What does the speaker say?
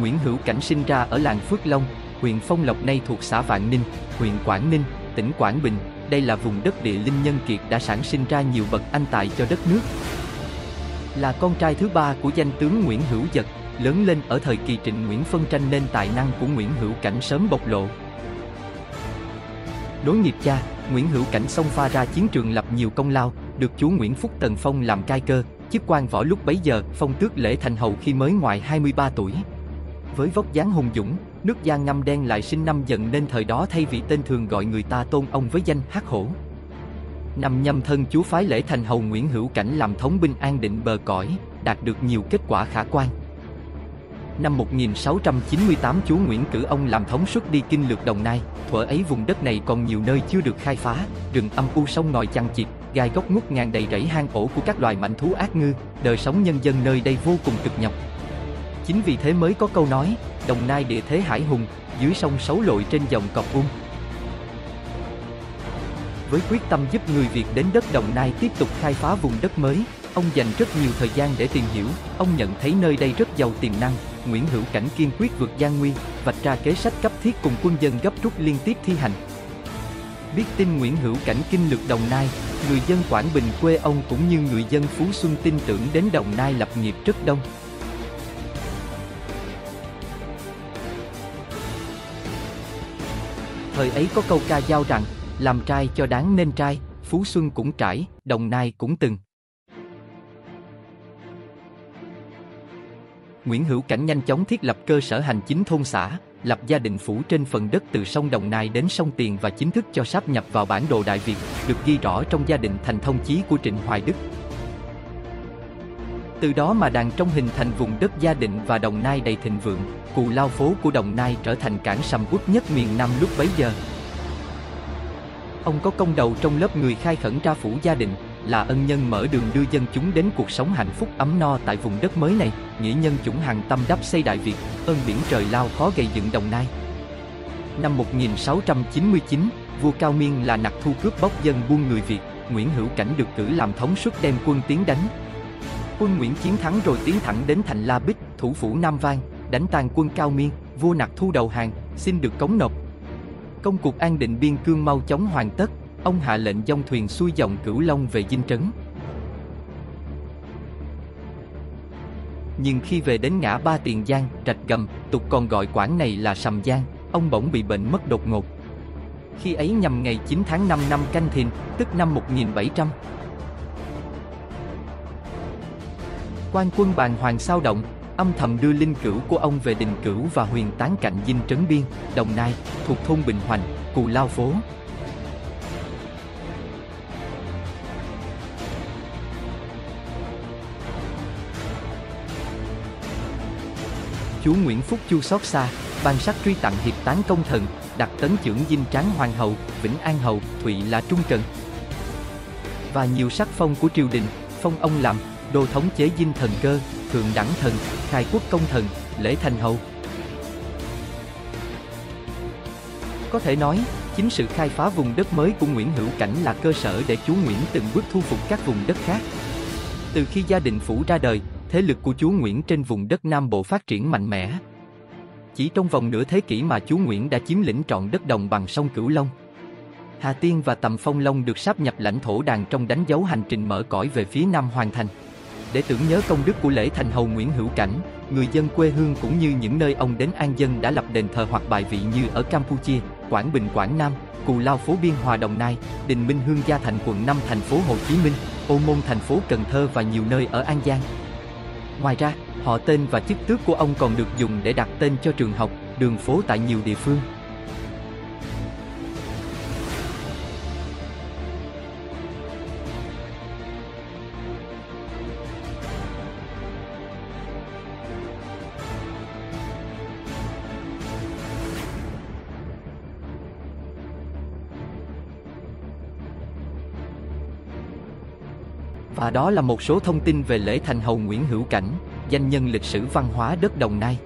Nguyễn Hữu Cảnh sinh ra ở làng Phước Long, huyện Phong Lộc nay thuộc xã Vạn Ninh, huyện Quảng Ninh, tỉnh Quảng Bình. Đây là vùng đất địa linh nhân kiệt đã sản sinh ra nhiều bậc anh tài cho đất nước. Là con trai thứ ba của danh tướng Nguyễn Hữu Dật, lớn lên ở thời kỳ Trịnh Nguyễn phân tranh nên tài năng của Nguyễn Hữu Cảnh sớm bộc lộ. Đối nghiệp cha, Nguyễn Hữu Cảnh xông pha ra chiến trường lập nhiều công lao, được chú Nguyễn Phúc Tần Phong làm cai cơ, chức quan võ lúc bấy giờ, phong tước lễ thành hầu khi mới ngoài 23 tuổi. Với vóc dáng hùng dũng, nước Giang ngâm đen lại sinh năm dần nên thời đó thay vì tên thường gọi người ta tôn ông với danh Hắc Hổ. Năm nhâm thân chú phái lễ thành hầu Nguyễn Hữu Cảnh làm thống binh an định bờ cõi, đạt được nhiều kết quả khả quan. Năm 1698 chú Nguyễn cử ông làm thống suất đi kinh lược Đồng Nai, thuở ấy vùng đất này còn nhiều nơi chưa được khai phá, rừng âm u sông ngòi chằng chịt, gai góc ngút ngàn đầy rẫy hang ổ của các loài mạnh thú ác ngư, đời sống nhân dân nơi đây vô cùng cực nhọc. Chính vì thế mới có câu nói, Đồng Nai địa thế hải hùng, dưới sông xấu lội trên dòng cọc ung. Với quyết tâm giúp người Việt đến đất Đồng Nai tiếp tục khai phá vùng đất mới, ông dành rất nhiều thời gian để tìm hiểu, ông nhận thấy nơi đây rất giàu tiềm năng, Nguyễn Hữu Cảnh kiên quyết vượt gian nguy, vạch ra kế sách cấp thiết cùng quân dân gấp rút liên tiếp thi hành. Biết tin Nguyễn Hữu Cảnh kinh lược Đồng Nai, người dân Quảng Bình quê ông cũng như người dân Phú Xuân tin tưởng đến Đồng Nai lập nghiệp rất đông. Thời ấy có câu ca dao rằng, làm trai cho đáng nên trai, Phú Xuân cũng trải, Đồng Nai cũng từng. Nguyễn Hữu Cảnh nhanh chóng thiết lập cơ sở hành chính thôn xã, lập gia đình phủ trên phần đất từ sông Đồng Nai đến sông Tiền và chính thức cho sáp nhập vào bản đồ Đại Việt, được ghi rõ trong gia đình thành thông chí của Trịnh Hoài Đức. Từ đó mà đàn trong hình thành vùng đất gia định và Đồng Nai đầy thịnh vượng, cù lao phố của Đồng Nai trở thành cảng sầm uất nhất miền Nam lúc bấy giờ. Ông có công đầu trong lớp người khai khẩn ra phủ gia định, là ân nhân mở đường đưa dân chúng đến cuộc sống hạnh phúc ấm no tại vùng đất mới này, nghĩa nhân chủng hàng tâm đắp xây Đại Việt, ơn biển trời lao khó gây dựng Đồng Nai. Năm 1699, vua Cao Miên là nặc thu cướp bóc dân buôn người Việt, Nguyễn Hữu Cảnh được cử làm thống suất đem quân tiến đánh. Quân Nguyễn chiến thắng rồi tiến thẳng đến thành La Bích, thủ phủ Nam Vang, đánh tan quân Cao Miên, vua nặc thu đầu hàng, xin được cống nộp. Công cuộc an định biên cương mau chóng hoàn tất, ông hạ lệnh dông thuyền xuôi dòng Cửu Long về Dinh Trấn. Nhưng khi về đến ngã ba Tiền Giang, Rạch Gầm, tục còn gọi quảng này là Sầm Giang, ông bỗng bị bệnh mất đột ngột. Khi ấy nhằm ngày 9 tháng 5 năm Canh Thìn, tức năm 1700. Quan quân bàn hoàng sao động, âm thầm đưa linh cửu của ông về đình cửu và huyền tán cạnh dinh trấn biên, Đồng Nai, thuộc thôn Bình Hoành, Cù Lao Phố. Chúa Nguyễn Phúc Chu xót xa, ban sắc truy tặng hiệp tán công thần, đặt tấn trưởng dinh tráng hoàng hậu, vĩnh an hậu, thụy là trung trần. Và nhiều sắc phong của triều đình, phong ông làm đô thống chế dinh thần cơ, thượng đẳng thần, khai quốc công thần, lễ thành hầu. Có thể nói, chính sự khai phá vùng đất mới của Nguyễn Hữu Cảnh là cơ sở để chú Nguyễn từng bước thu phục các vùng đất khác. Từ khi gia đình phủ ra đời, thế lực của chú Nguyễn trên vùng đất Nam Bộ phát triển mạnh mẽ. Chỉ trong vòng nửa thế kỷ mà chú Nguyễn đã chiếm lĩnh trọn đất đồng bằng sông Cửu Long. Hà Tiên và Tầm Phong Long được sáp nhập lãnh thổ đàn trong đánh dấu hành trình mở cõi về phía Nam hoàn thành. Để tưởng nhớ công đức của lễ thành hầu Nguyễn Hữu Cảnh, người dân quê hương cũng như những nơi ông đến an dân đã lập đền thờ hoặc bài vị như ở Campuchia, Quảng Bình Quảng Nam, Cù Lao phố Biên Hòa Đồng Nai, Đình Minh Hương Gia Thành quận 5 thành phố Hồ Chí Minh, Ô Môn thành phố Cần Thơ và nhiều nơi ở An Giang. Ngoài ra, họ tên và chức tước của ông còn được dùng để đặt tên cho trường học, đường phố tại nhiều địa phương. Và đó là một số thông tin về lễ thành hầu Nguyễn Hữu Cảnh, danh nhân lịch sử văn hóa đất Đồng Nai.